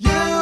You